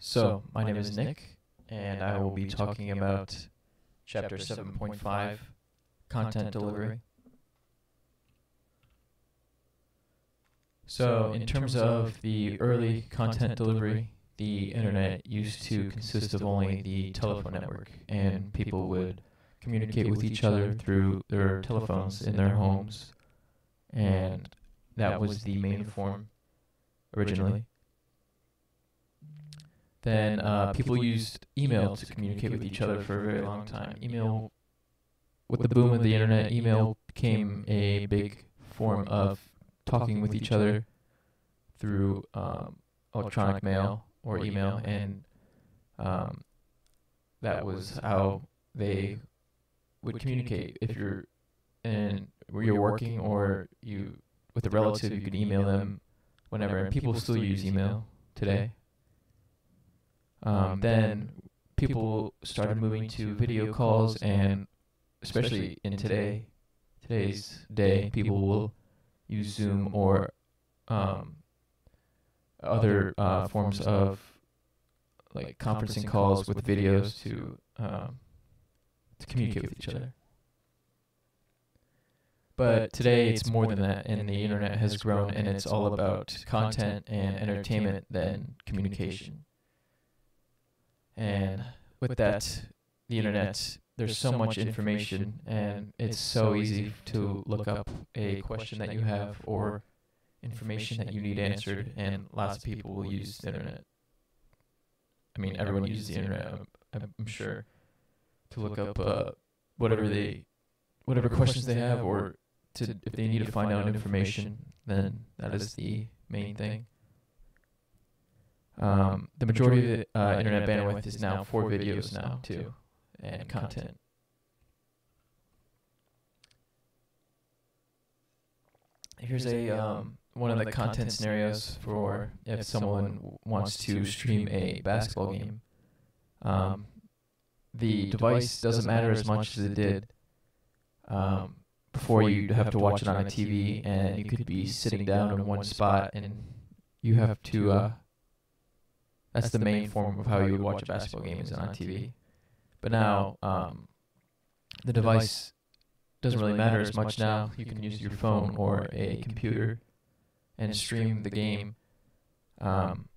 So, my name is Nick, and I will be talking about Chapter 7.5 Content Delivery. So, in terms of the early content delivery, the internet used to consist of only the telephone network, and people would communicate with each other through their telephones in their homes, and that was the main form originally. Then uh, people used email to communicate with each other for a very long time. Email, with the boom of the internet, email became a big form of talking with each other through um, electronic mail or email, and um, that was how they would communicate. If you're in where you're working or you with a relative, you could email them whenever. And people still use email today. Um, then people started moving to video calls, and especially in today, today's day, people will use Zoom or um, other uh, forms of like conferencing calls with videos to um, to communicate with each other. But today it's more than that, and the internet has grown, and it's all about content and entertainment than communication. And with that, the internet, there's so much information, and it's so easy to look up a question that you have or information that you need answered, and lots of people will use the internet. I mean, everyone uses the internet, I'm, I'm sure, to look up uh, whatever they, whatever questions they have, or to if they need to find out information, then that is the main thing. Um, the majority of the uh, internet bandwidth is now for videos now too, and content. Here's a um, one of the content scenarios for if someone wants to stream a basketball game. Um, the device doesn't matter as much as it did um, before. You have to watch it on a TV, and you could be sitting down in one spot, and you have to. Uh, that's the main form of how you would watch a basketball game is on TV. But now, um, the device doesn't really matter as much now. You can use your phone or a computer and stream the game. Um,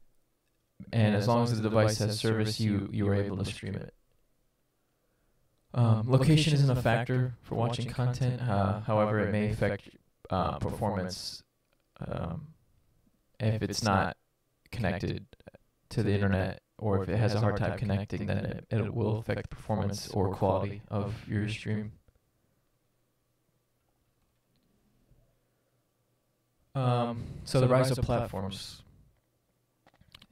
and as long as the device has service, you you are able to stream it. Um, location isn't a factor for watching content. Uh, however, it may affect uh, performance um, if it's not connected to the internet or if it has a hard time connecting, then it, it will affect the performance or quality of your stream. Um, so the rise of platforms.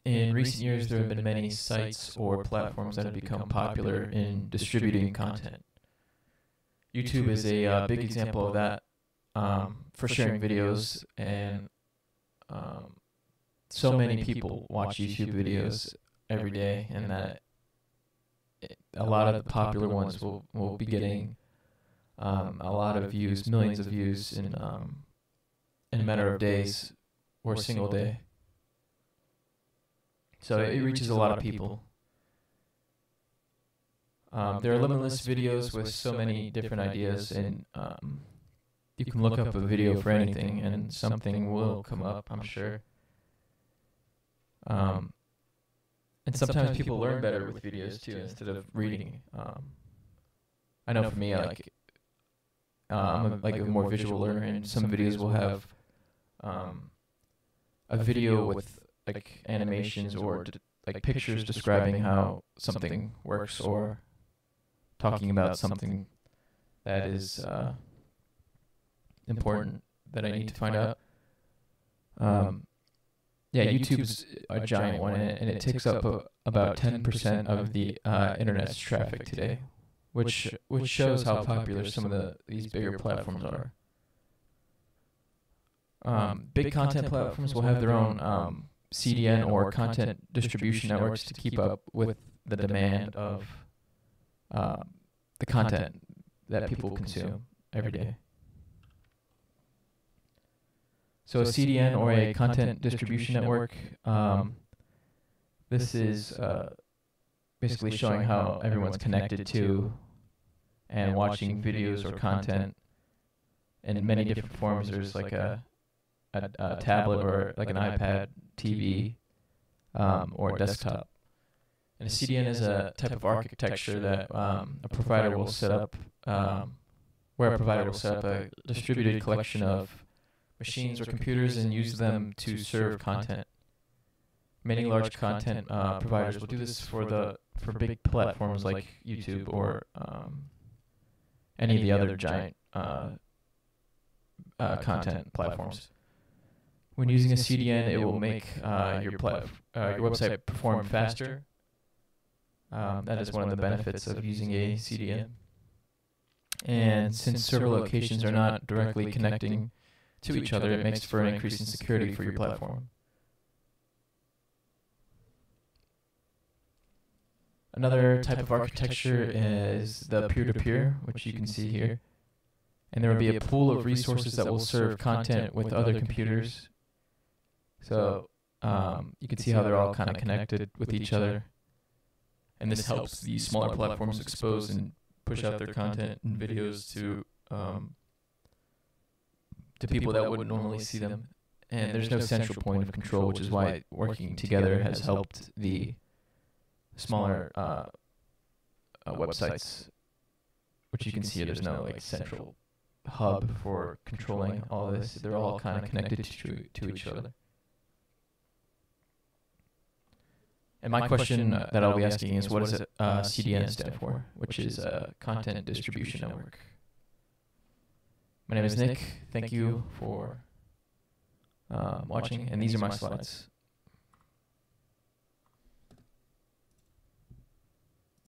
In recent years, there have been many sites or platforms that have become popular in distributing content. YouTube is a uh, big example of that um, for sharing videos, and um, so many people watch YouTube videos every day, and that it, a lot of the popular ones will, will be getting um, a lot of views, millions of views in um, in a matter of days or a single day. So it reaches a lot of people. Um, there are limitless videos with so many different ideas, and um, you can look up a video for anything, and something will come up, I'm sure. Um, and sometimes people learn better with videos too instead of reading. Um, I know for me, like uh, I'm a, like a more visual learner, and some videos will have um, a video with like animations or d- like pictures describing how something works or talking about something that is uh, important that I need to find out. Um, yeah, YouTube's a giant one, and it takes up about 10% of the uh, internet's traffic today, which which shows how popular some of the these bigger platforms are. Um, big content platforms will have their own um, CDN or content distribution networks to keep up with the demand of uh, the content that people consume every day. So a CDN or a content distribution network um, this is uh, basically showing how everyone's connected to and watching videos or content in many different forms. There's like a, a, a tablet or like an iPad, TV, um, or a desktop. And a CDN is a type of architecture that um, a provider will set up, um, where a provider will set up a distributed collection of machines or computers and use them to serve content. Many large content uh, providers will do this for the for big platforms like YouTube or um, any of the other giant uh, uh, content platforms. When using a CDN, it will make uh, your plat- uh, your website perform faster. Um, that is one of the benefits of using a CDN. And since server locations are not directly connecting to each other, it makes for an increase in security for your platform. Another type of architecture is the peer-to-peer, which you can see here. And there will be a pool of resources that will serve content with other computers. So um, you can see how they're all kind of connected with each other. And this helps these smaller platforms expose and push out their content and videos to um, to people that wouldn't normally see them. And there's no central point of control, which is why working together has helped the smaller uh, uh, websites, which you can see there's no like central hub for controlling all this. They're all kind of connected to to each other. And my question uh, that I'll be asking is, what does it, uh, CDN stand for? Which is a Content Distribution Network. My name is Nick. Thank you for um, watching, and these are my slides.